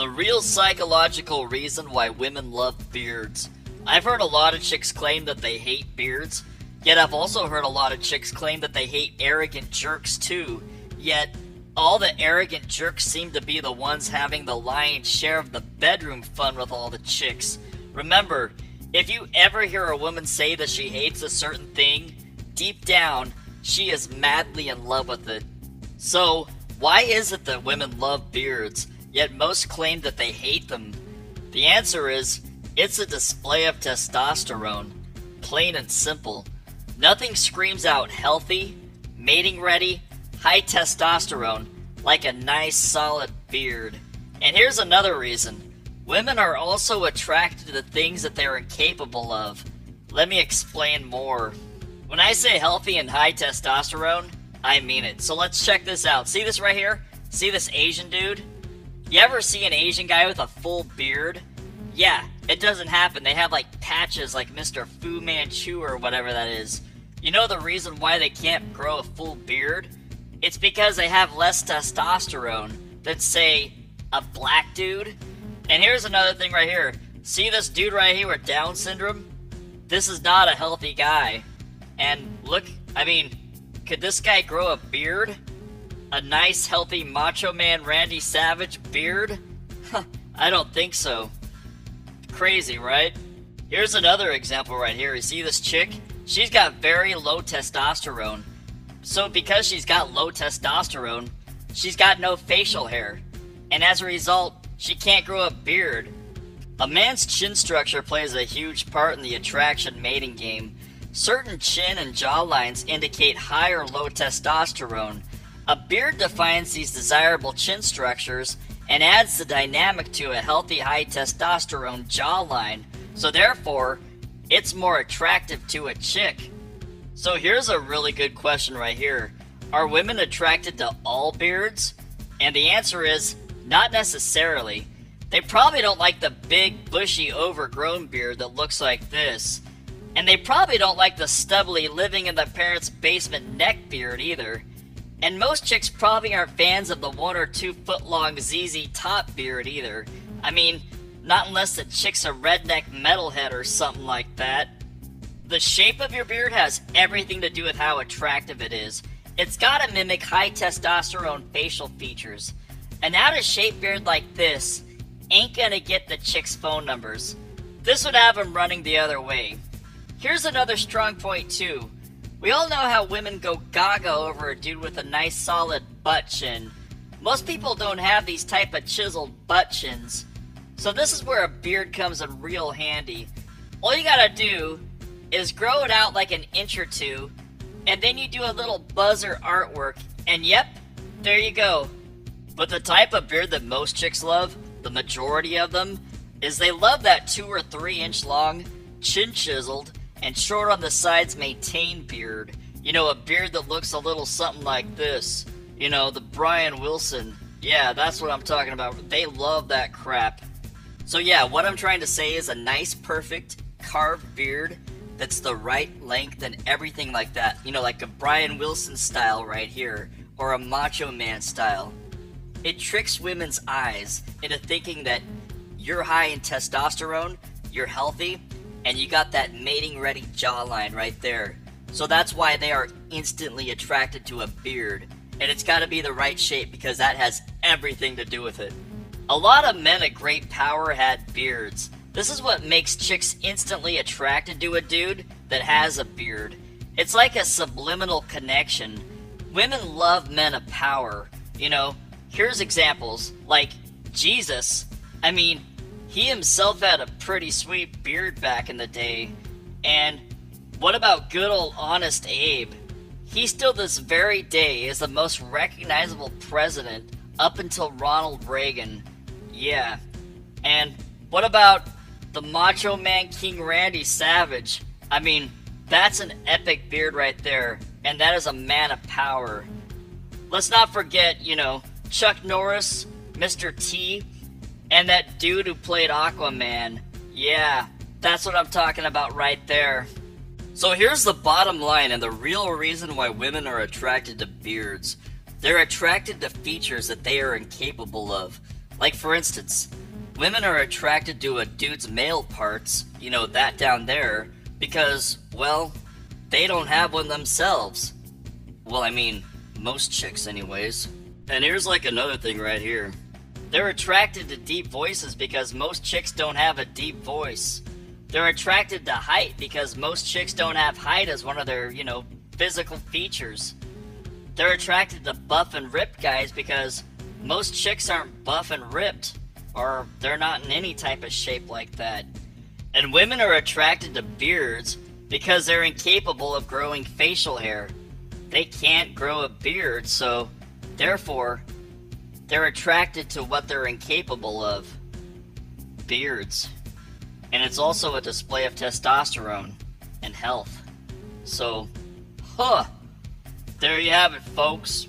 The real psychological reason why women love beards. I've heard a lot of chicks claim that they hate beards, yet I've also heard a lot of chicks claim that they hate arrogant jerks too. Yet, all the arrogant jerks seem to be the ones having the lion's share of the bedroom fun with all the chicks. Remember, if you ever hear a woman say that she hates a certain thing, deep down, she is madly in love with it. So, why is it that women love beards, yet most claim that they hate them? The answer is it's a display of testosterone. Plain and simple. Nothing screams out healthy, mating ready, high testosterone like a nice solid beard. And here's another reason women are also attracted to the things that they're incapable of. Let me explain more. When I say healthy and high testosterone, I mean it. So let's check this out. See this right here? See this Asian dude? You ever see an Asian guy with a full beard? Yeah, it doesn't happen. They have like patches like Mr. Fu Manchu or whatever that is. You know the reason why they can't grow a full beard? It's because they have less testosterone than, say, a black dude. And here's another thing right here. See this dude right here with Down syndrome? This is not a healthy guy. And look, I mean, could this guy grow a beard? A nice, healthy Macho Man Randy Savage beard? I don't think so. Crazy, right? Here's another example right here. You see this chick? She's got very low testosterone. So, because she's got low testosterone, she's got no facial hair. And as a result, she can't grow a beard. A man's chin structure plays a huge part in the attraction mating game. Certain chin and jaw lines indicate high or low testosterone. A beard defines these desirable chin structures and adds the dynamic to a healthy high testosterone jawline. So therefore, it's more attractive to a chick. So here's a really good question right here. Are women attracted to all beards? And the answer is not necessarily. They probably don't like the big, bushy, overgrown beard that looks like this. And they probably don't like the stubbly living in the parents' basement neck beard either. And most chicks probably aren't fans of the one or two foot long ZZ top beard either. I mean, not unless the chick's a redneck metalhead or something like that. The shape of your beard has everything to do with how attractive it is. It's gotta mimic high testosterone facial features. An out of shape beard like this ain't gonna get the chick's phone numbers. This would have them running the other way. Here's another strong point too. We all know how women go gaga over a dude with a nice solid butt chin. Most people don't have these type of chiseled butt chins. So this is where a beard comes in real handy. All you gotta do is grow it out like an inch or two, and then you do a little buzzer artwork, and yep, there you go. But the type of beard that most chicks love, the majority of them, is they love that two or three inch long, chin chiseled, and short on the sides maintained beard. You know, a beard that looks a little something like this. You know, the Brian Wilson. Yeah, that's what I'm talking about. They love that crap. So, yeah, what I'm trying to say is a nice, perfect, carved beard that's the right length and everything like that. You know, like a Brian Wilson style right here, or a Macho Man style. It tricks women's eyes into thinking that you're high in testosterone, you're healthy, and you got that mating ready jawline right there. So that's why they are instantly attracted to a beard. And it's gotta be the right shape because that has everything to do with it. A lot of men of great power had beards. This is what makes chicks instantly attracted to a dude that has a beard. It's like a subliminal connection. Women love men of power. You know, here's examples like Jesus. I mean, he himself had a pretty sweet beard back in the day. And what about good old Honest Abe? He still, this very day, is the most recognizable president up until Ronald Reagan. Yeah. And what about the Macho Man King Randy Savage? I mean, that's an epic beard right there, and that is a man of power. Let's not forget, you know, Chuck Norris, Mr. T, and that dude who played Aquaman. Yeah, that's what I'm talking about right there. So here's the bottom line and the real reason why women are attracted to beards. They're attracted to features that they are incapable of. Like, for instance, women are attracted to a dude's male parts, you know, that down there, because, well, they don't have one themselves. Well, I mean, most chicks, anyways. And here's like another thing right here. They're attracted to deep voices because most chicks don't have a deep voice. They're attracted to height because most chicks don't have height as one of their, you know, physical features. They're attracted to buff and ripped guys because most chicks aren't buff and ripped, or they're not in any type of shape like that. And women are attracted to beards because they're incapable of growing facial hair. They can't grow a beard, so therefore, they're attracted to what they're incapable of beards. And it's also a display of testosterone and health. So, huh. There you have it, folks.